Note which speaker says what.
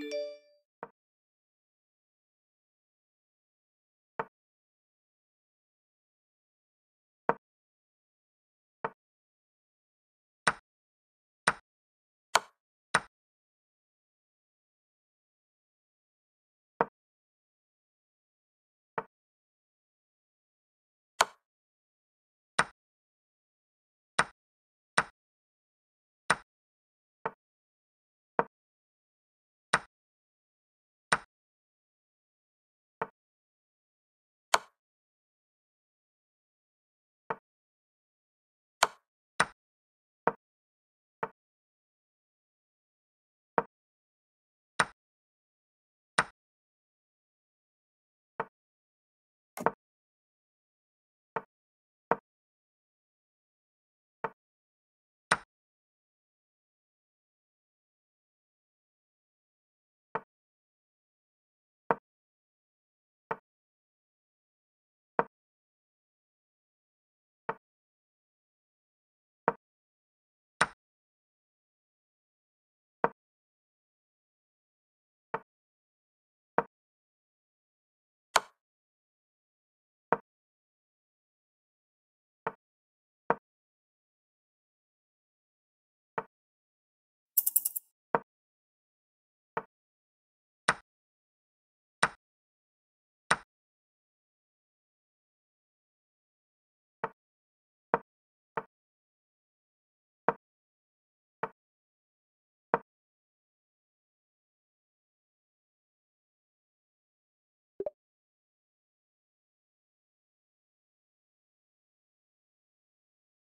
Speaker 1: you